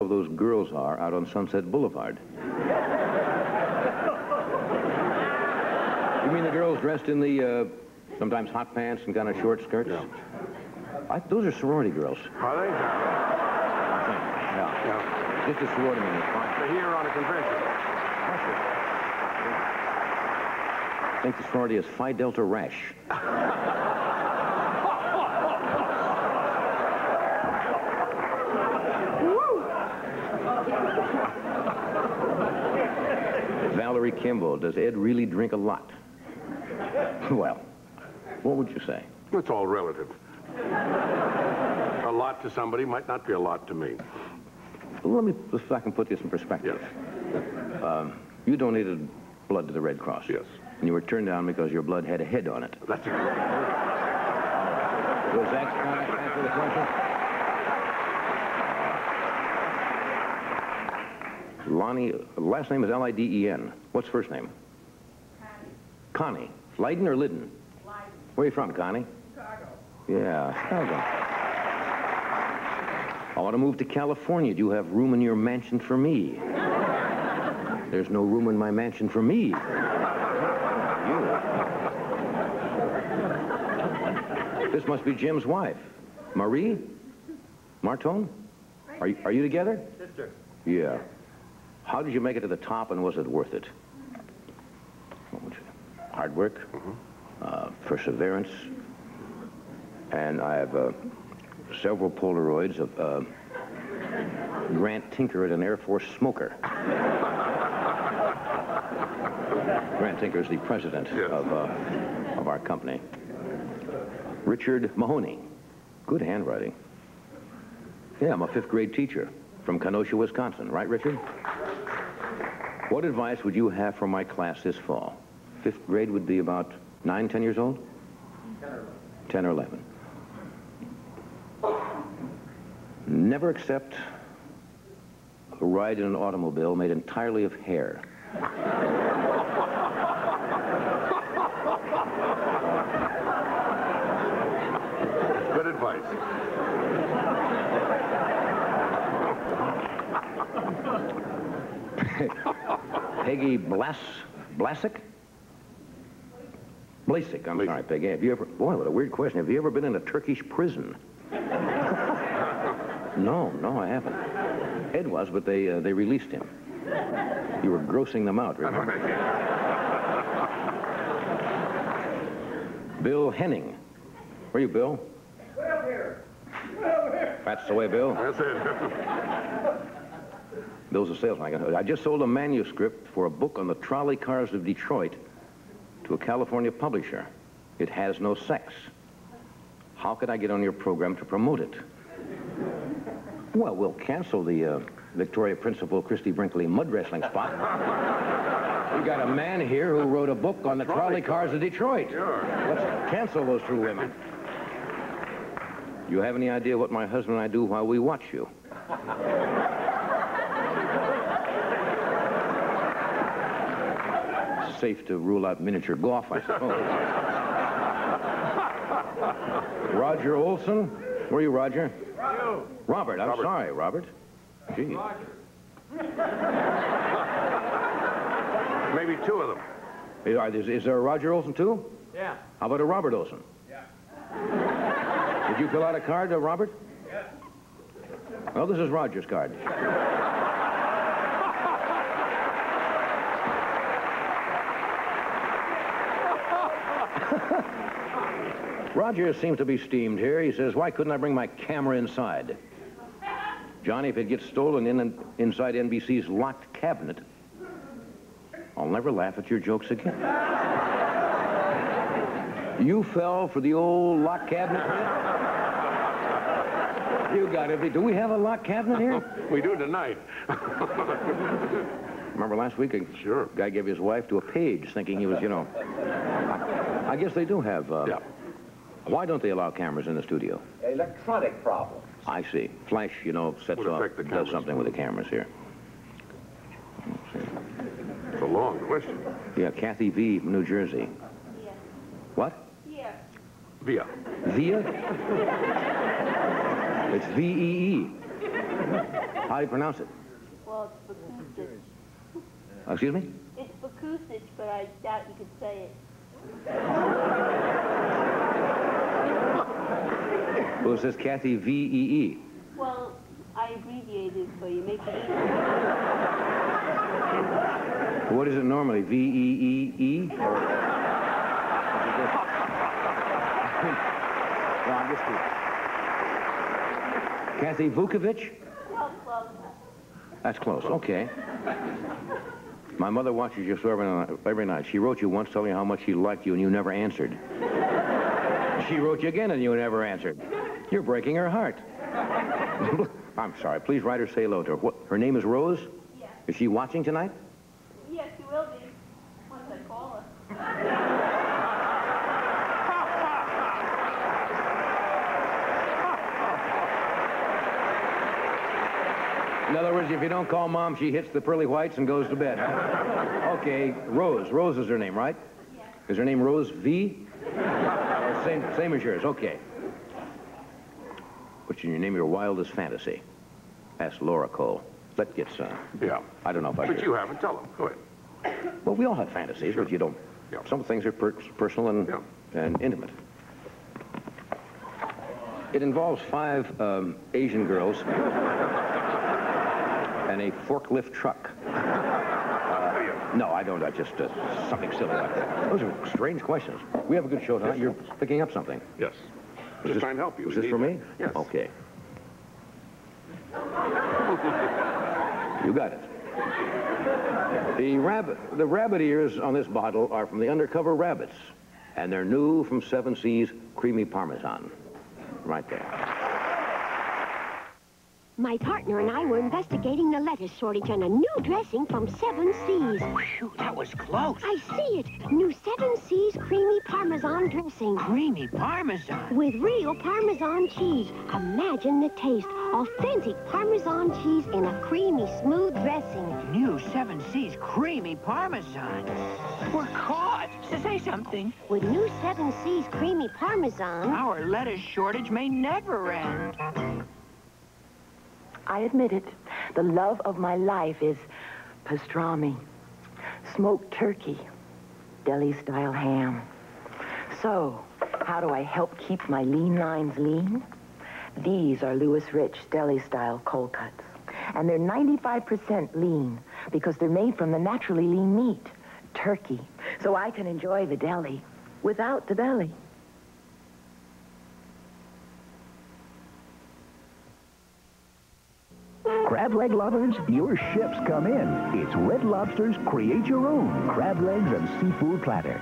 of those girls are out on Sunset Boulevard. you mean the girls dressed in the, uh, sometimes hot pants and kind of short skirts? Yeah. I, those are sorority girls. Are they? I think. Yeah. Yeah. Just a sorority fine. They're here on a convention. I think the sorority is Phi Delta Rash. Valerie Kimball, does Ed really drink a lot? Well, what would you say? It's all relative. A lot to somebody might not be a lot to me. Well, let me, if I can put this in perspective. Um, you donated blood to the Red Cross. Yes. And you were turned down because your blood had a head on it. That's a, Does that kind of answer the question? Lonnie, last name is L-I-D-E-N. What's first name? Connie. Leiden or Lydden? Where are you from, Connie? Chicago. Yeah, Chicago. I want to move to California. Do you have room in your mansion for me? There's no room in my mansion for me. You. This must be Jim's wife. Marie? Martone? Are you, are you together? Sister. Yeah. How did you make it to the top and was it worth it? What would you- Hard work, uh, perseverance, and I have uh, several Polaroids of uh, Grant Tinker at an Air Force smoker. Grant Tinker is the president Yes. of, uh, of our company. Richard Mahoney. Good handwriting. Yeah, I'm a fifth grade teacher from Kenosha, Wisconsin. Right, Richard? What advice would you have for my class this fall? Fifth grade would be about nine, ten years old? Ten or eleven. Never accept a ride in an automobile made entirely of hair. good advice. Peggy Blas, Blasick? Blasik, I'm Blasik. sorry, Peggy. Have you ever, boy, what a weird question. Have you ever been in a Turkish prison? no, no, I haven't. Ed was, but they, uh, they released him. You were grossing them out, remember? Bill Henning. Where are you, Bill? Well here. Well here. That's the way, Bill. That's it. Bill's a salesman. I just sold a manuscript for a book on the trolley cars of Detroit to a California publisher. It has no sex. How could I get on your program to promote it? Well, we'll cancel the uh, Victoria Principal Christie Brinkley mud wrestling spot. we got a man here who wrote a book on the trolley cars of Detroit. Sure. Let's cancel those two women. You have any idea what my husband and I do while we watch you? Safe to rule out miniature golf, I suppose. Roger Olson? Where are you, Roger? Robert, I'm Robert. sorry, Robert. Gee. Maybe two of them. Is, is- is there a Roger Olson, too? Yeah. How about a Robert Olson? Yeah. Did you fill out a card, uh, Robert? Yes. Well, this is Roger's card. Roger seems to be steamed here. He says, why couldn't I bring my camera inside? Johnny, if it gets stolen in inside NBC's locked cabinet, I'll never laugh at your jokes again. You fell for the old locked cabinet? You got everything. Do we have a locked cabinet here? We do tonight. Remember last week, a Sure. guy gave his wife to a page thinking he was, you know. I, I guess they do have. Uh, Yeah. Why don't they allow cameras in the studio? Electronic problem. I see. Flash, you know, sets Would off, does something with the cameras here. It's a long question. Yeah, Kathy V, from New Jersey. Yes. What? Yeah. Via. Via? it's V-E-E. How do you pronounce it? Well, it's Bakusich. Uh, Excuse me? It's Bakusich, but I doubt you could say it. Well, it says Kathy V-E-E. Well, I abbreviated for you. Make it easy. What is it normally? V-E-E-E? Or... no, I'm just kidding. Kathy Vukovic? Oh, well, That's close. Okay. My mother watches your night, every night. She wrote you once telling you how much she liked you and you never answered. She wrote you again and you never answered. You're breaking her heart. I'm sorry. Please write her, say hello to her. What, her name is Rose? yes. Is she watching tonight? Yes, you will be. Once I call her. In other words, if you don't call mom, she hits the pearly whites and goes to bed. Okay, Rose. Rose is her name, right? Yes. Is her name Rose V? Or same, same as yours. Okay. What's in your name? Your wildest fantasy? Ask Laura Cole. Let's get some. Yeah. I don't know if I But should. you haven't. Tell them. Go ahead. Well, we all have fantasies, but you don't. Yeah. Some things are per- personal and, Yeah. and intimate. It involves five um, Asian girls and a forklift truck. Uh, no, I don't. I just uh, something silly like that. Those are strange questions. We have a good show tonight. You're picking up something. Yes. Was Just this- trying to help you. Was this need for that. me? Yes. Okay. you got it. The rabbit, the rabbit ears on this bottle are from the undercover rabbits, and they're new from Seven Seas Creamy Parmesan. Right there. My partner and I were investigating the lettuce shortage on a new dressing from Seven Seas. Phew, that was close. I see it. New Seven Seas creamy Parmesan dressing. Creamy Parmesan. With real Parmesan cheese. Imagine the taste. Authentic Parmesan cheese in a creamy, smooth dressing. New Seven Seas Creamy Parmesan. We're caught. Say something. With new Seven Seas creamy Parmesan. Our lettuce shortage may never end. I admit it. The love of my life is pastrami, smoked turkey, deli-style ham. So, how do I help keep my lean lines lean? These are Louis Rich deli-style cold cuts. And they're 95% lean because they're made from the naturally lean meat, turkey. So I can enjoy the deli without the belly. Crab leg lovers, your ships come in. It's Red Lobster's Create Your Own Crab Legs and Seafood Platter.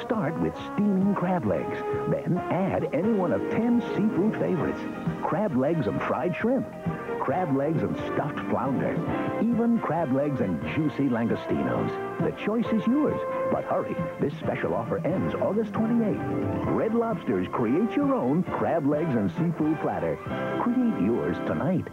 Start with steaming crab legs. Then add any one of 10 seafood favorites. Crab legs and fried shrimp. Crab legs and stuffed flounder. Even crab legs and juicy langostinos. The choice is yours. But hurry, this special offer ends August 28th. Red Lobster's Create Your Own Crab Legs and Seafood Platter. Create yours tonight.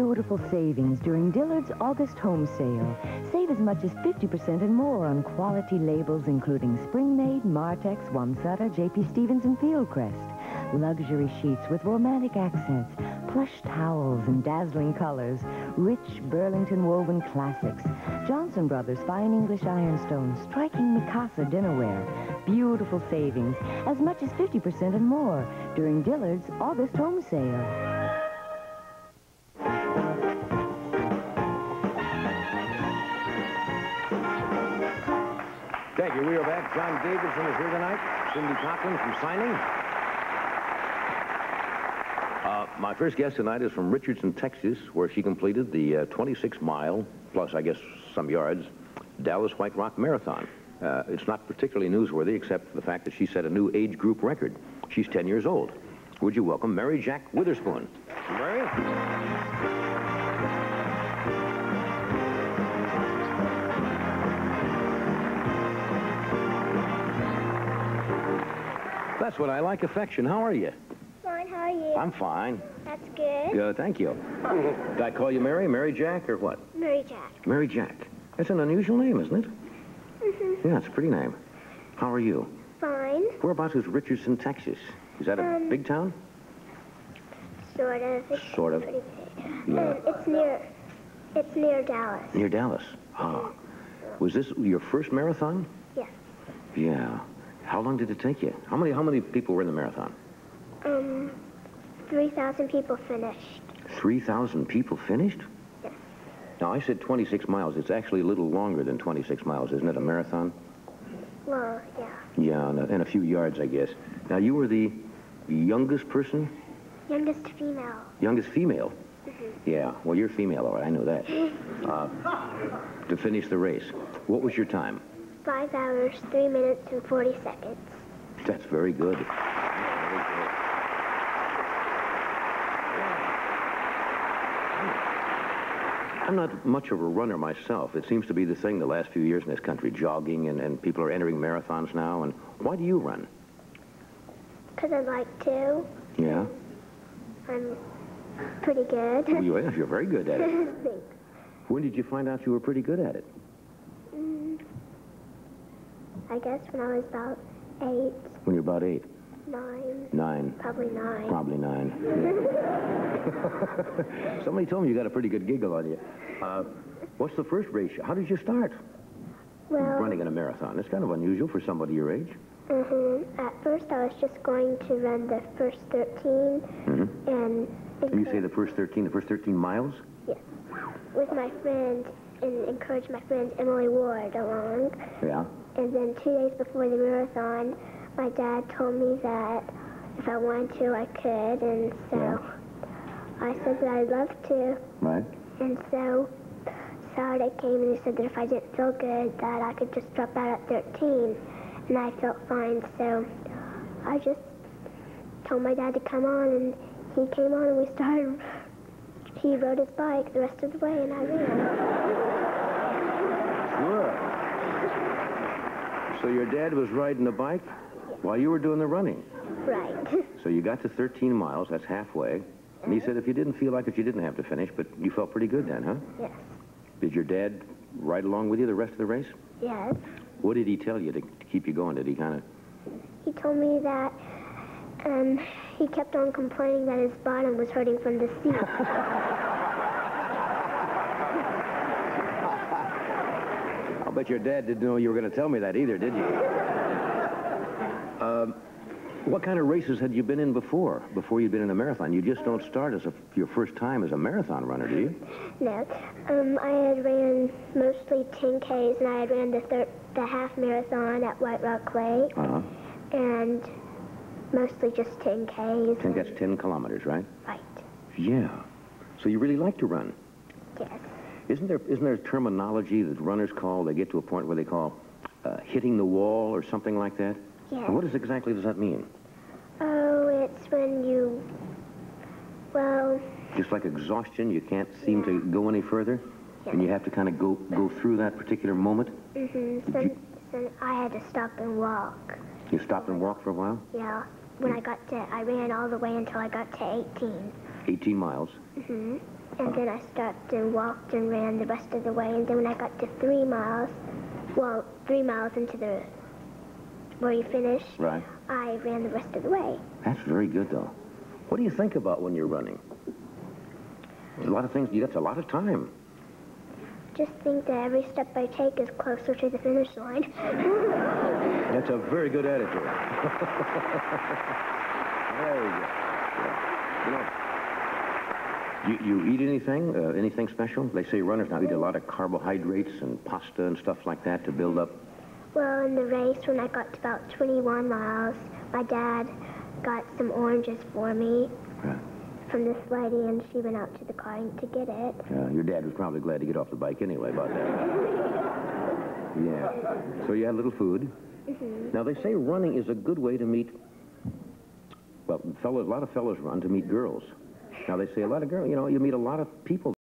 Beautiful savings during Dillard's August home sale. Save as much as 50% and more on quality labels including Springmaid, Martex, Wamsutta, J.P. Stevens, and Fieldcrest. Luxury sheets with romantic accents, plush towels in dazzling colors, rich Burlington woven classics, Johnson Brothers fine English ironstone, striking Mikasa dinnerware. Beautiful savings, as much as 50% and more during Dillard's August home sale. Thank you. We are back. John Davidson is here tonight. Cindy Cochran from signing. Uh, my first guest tonight is from Richardson, Texas, where she completed the uh, 26-mile, plus, I guess, some yards, Dallas White Rock Marathon. Uh, it's not particularly newsworthy, except for the fact that she set a new age group record. She's 10 years old. Would you welcome Mary Jac Witherspoon? Mary? That's what I like, affection. How are you? Fine, how are you? I'm fine. That's good. Good, thank you. Did I call you Mary? Mary Jac or what? Mary Jac. Mary Jac. That's an unusual name, isn't it? Mm-hmm. Yeah, it's a pretty name. How are you? Fine. Whereabouts is Richardson, Texas? Is that a Um, big town? Sort of. It's Sort of. Pretty big. Yeah. And it's near, it's near Dallas. Near Dallas. Ah. Was this your first marathon? Yes. Yeah. How long did it take you? How many how many people were in the marathon? Um, 3,000 people finished. 3,000 people finished? Yes. Now, I said 26 miles. It's actually a little longer than 26 miles, isn't it, a marathon? Well, yeah. Yeah, and a, and a few yards, I guess. Now, you were the youngest person? Youngest female. Youngest female? Yeah, well, you're female, all right, I know that. Uh, to finish the race. What was your time? Five hours, three minutes, and 40 seconds. That's very good. Very good. I'm not much of a runner myself. It seems to be the thing the last few years in this country, jogging, and, and people are entering marathons now. And why do you run? Because I like to. Yeah? I'm pretty good. Well, you, you're very good at it. Thanks. When did you find out you were pretty good at it? Mm, I guess when I was about eight, When you're about eight? Nine. Nine. probably nine. probably nine. Somebody told me you got a pretty good giggle on you. Uh, what's the first race? How did you start Well, running in a marathon? It's kind of unusual for somebody your age. hmm at first I was just going to run the first 13, Mm hmm and And you say the first 13, the first 13 miles? yes, with my friend, and encourage my friend Emily Ward along. Yeah. And then two days before the marathon, my dad told me that if I wanted to, I could, and so Yeah. I said that I'd love to. Right. And so Saturday came and he said that if I didn't feel good, that I could just drop out at 13. And I felt fine, so I just told my dad to come on, and he came on, and we started. He rode his bike the rest of the way, and I ran. Good. So your dad was riding the bike while you were doing the running. Right. So you got to 13 miles, that's halfway. And he said if you didn't feel like it, you didn't have to finish, but you felt pretty good then, huh? yes. Did your dad ride along with you the rest of the race? Yes. What did he tell you to, to keep you going? Did he kind of... He told me that um, he kept on complaining that his bottom was hurting from the seat. bet your dad didn't know you were going to tell me that either, did you? um, what kind of races had you been in before, before you'd been in a marathon? You just don't start as a, your first time as a marathon runner, do you? no. Um, I had ran mostly 10Ks, and I had ran the, thir- the half marathon at White Rock Lake, Uh-huh. and mostly just 10Ks. I think that's 10 kilometers, right? Right. Yeah. So you really like to run. Yes. Isn't there, isn't there terminology that runners call, they get to a point where they call uh, hitting the wall or something like that? Yes. And what is exactly does that mean? Oh, it's when you, well, Just like exhaustion, you can't seem to go any further? And you have to kind of go, go through that particular moment? mm-hmm, so, so I had to stop and walk. You stopped and walked for a while? Yeah. When I got to, I ran all the way until I got to 18. 18 miles. hmm And then I stopped and walked and ran the rest of the way. And then when I got to three miles, well, three miles into the, where you finish, Right. I ran the rest of the way. That's very good, though. What do you think about when you're running? There's a lot of things, that's a lot of time. Just think that every step I take is closer to the finish line. That's a very good attitude. very good. Yeah. You know, you, you eat anything, uh, anything special? They say runners now eat a lot of carbohydrates and pasta and stuff like that to build up. well, in the race, when I got to about 21 miles, my dad got some oranges for me Yeah. from this lady, and she went out to the car to get it. Uh, your dad was probably glad to get off the bike anyway about that. Yeah. So you had a little food. hmm Now, they say running is a good way to meet, well, fellows, a lot of fellows run to meet girls. Now, they say a lot of girls, you know, you meet a lot of people